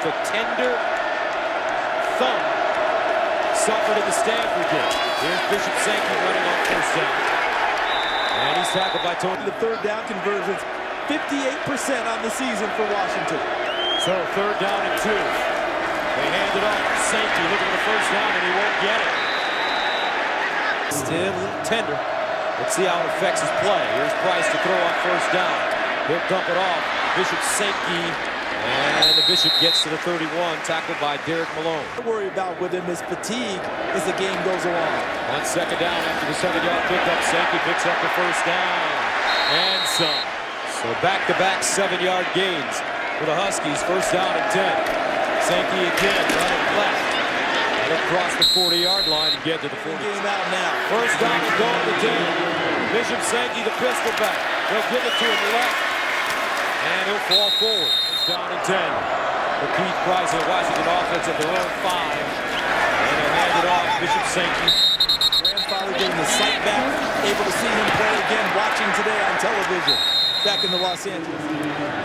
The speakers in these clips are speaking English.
with a tender thumb suffered in the Stanford game. Here's Bishop Sankey running on first down. And he's tackled by Tony. The third down conversions, 58% on the season for Washington. So third down and two. They hand it off. Sankey looking for the first down, and he won't get it. Still a little tender. Let's see how it affects his play. Here's Price to throw on first down. He'll dump it off. Bishop Sankey, and the Bishop gets to the 31, tackled by Derrick Malone. What I worry about with him is fatigue as the game goes along. On second down after the seven-yard pickup, Sankey picks up the first down and some. So back-to-back seven-yard gains for the Huskies. First down and 10. Sankey again running left. Across the 40-yard line and get to the 40. Game out now. First down and goal to Dan. Bishop Sankey, the pistol back. They'll give it to him left. And he'll fall forward. Down to 10. For Keith Price and Washington offense at their own five. And they'll hand it off Bishop Sankey. Grandfather getting the sight back, able to see him play again, watching today on television back in the Los Angeles.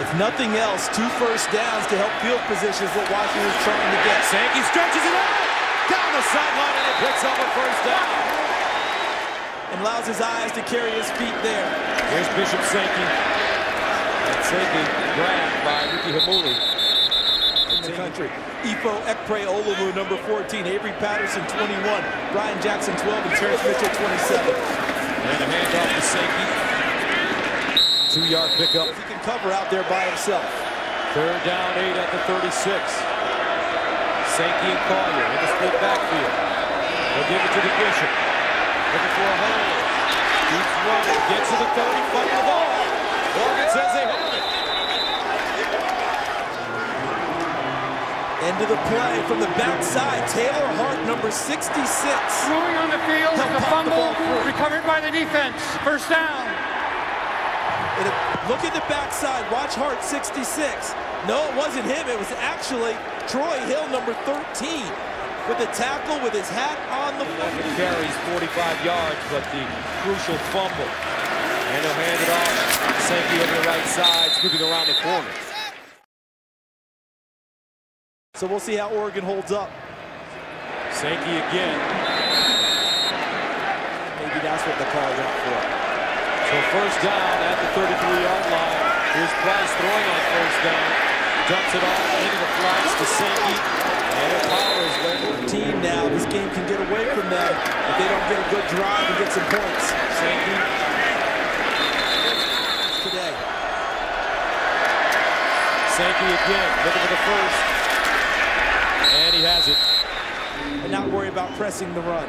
If nothing else, two first downs to help field positions what Washington is trying to get. Sankey stretches it out down the sideline and it picks up a first down. And allows his eyes to carry his feet there. Here's Bishop Sankey. And grabbed by Ricky Heimuli. In the country. Ifo Ekpre Olomu, number 14. Avery Patterson, 21. Brian Jackson, 12. And Terrence Mitchell, 27. And a handoff to Sankey. Two-yard pickup. He can cover out there by himself. Third down, eight at the 36. Sankey and Callier in the split backfield. They'll give it to the Bishop. Looking for a hole. Keeps running. Gets to the 30. Fight the ball. Oregon says they hold it. End of the play from the backside. Taylor Hart, number 66. Moving on the field with the fumble recovered by the defense. First down. And look at the backside. Watch Hart, 66. No, it wasn't him. It was actually Troy Hill, number 13, with the tackle with his hat on the floor. carries 45 yards, but the crucial fumble. And he'll hand it off. Sankey over the right side, scooping around the corner. So we'll see how Oregon holds up. Sankey again. Maybe that's what the call went for. So first down at the 33-yard line. Here's Price throwing on first down. Dumps it off into the flats to Sankey. And it powers their team now. This game can get away from them if they don't get a good drive and get some points. Sankey. Today. Sankey again, looking for the first. And he has it. And not worry about pressing the run.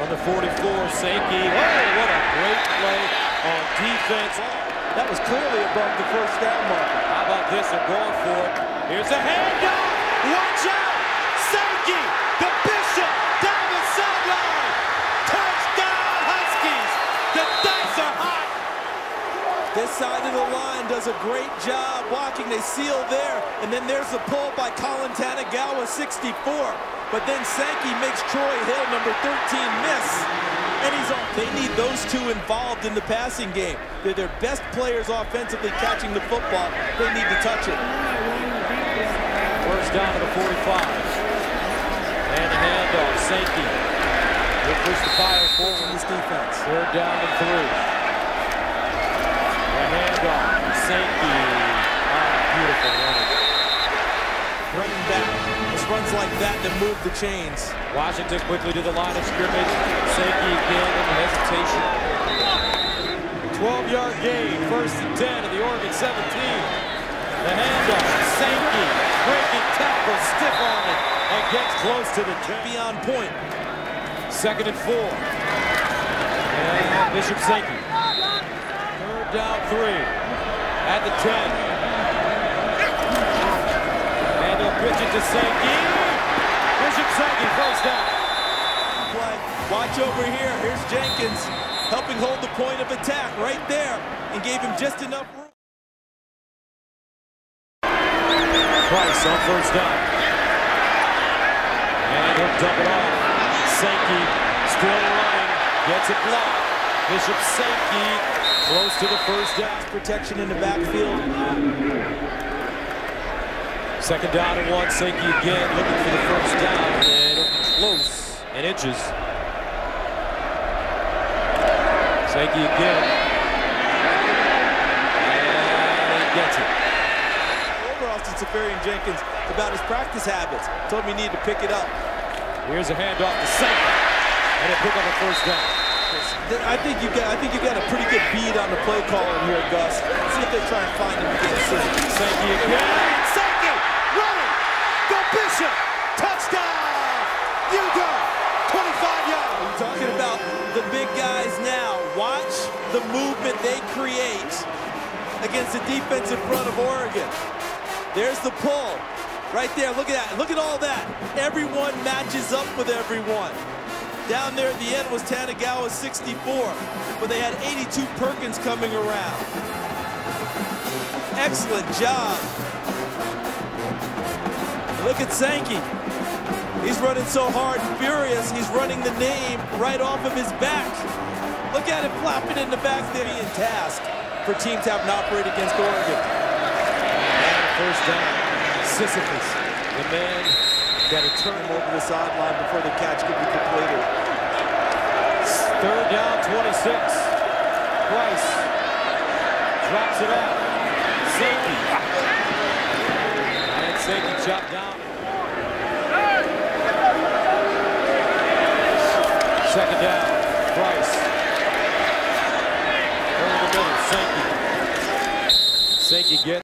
On the 44, Sankey. Oh, what a great play on defense. That was clearly above the first down marker. How about this? They're going for it. Here's a handoff. Watch out. Sankey, the Bishop, down the sideline. This side of the line does a great job blocking. They seal there. And then there's the pull by Colin Tanigawa, 64. But then Sankey makes Troy Hill, number 13, miss. And he's on. They need those two involved in the passing game. They're their best players offensively catching the football. They need to touch it. First down to the 45. And a handoff. Sankey will push the fire forward. In this defense. Third down and three. Handoff. Sankey. Ah, beautiful running. Running back. It's runs like that that move the chains. Washington quickly to the line of scrimmage. Sankey again in hesitation. 12-yard gain, first and 10 of the Oregon 17. The handoff, Sankey, breaking tackle, stiff on it, and gets close to the 10. Beyond point. Second and four. And Bishop Sankey. Three. At the 10. And they'll pitch it to Sankey. Bishop Sankey, first down. Play. Watch over here. Here's Jenkins helping hold the point of attack right there and gave him just enough room. Price on first down. And he'll it off. Sankey still running. Gets it blocked. Bishop Sankey close to the first down. Protection in the backfield. Second down and one. Sankey again looking for the first down, and close in inches. Sankey again. And he gets it. Over Austin Seferian Jenkins about his practice habits. Told me he needed to pick it up. Here's a handoff to Sankey, and he'll pick up a first down. I think you got I think you got a pretty good beat on the play calling here, Gus. See if they try and find him again soon. Sankey again. Sankey running. Go Bishop. Touchdown. You go. 25 yards. We're talking about the big guys now. Watch the movement they create against the defensive front of Oregon. There's the pull. Right there. Look at that. Look at all that. Everyone matches up with everyone. Down there at the end was Tanigawa 64, but they had 82 Perkins coming around. Excellent job. Look at Sankey. He's running so hard furious, he's running the name right off of his back. Look at him flapping in the back there. Being tasked for teams having operated against Oregon. And first down. Sisyphus, the man Got to turn him over the sideline before the catch can be completed. Third down, 26. Price drops it out. Sankey. And Sankey chopped down. Second down, Price. Over the middle, Sankey. Sankey gets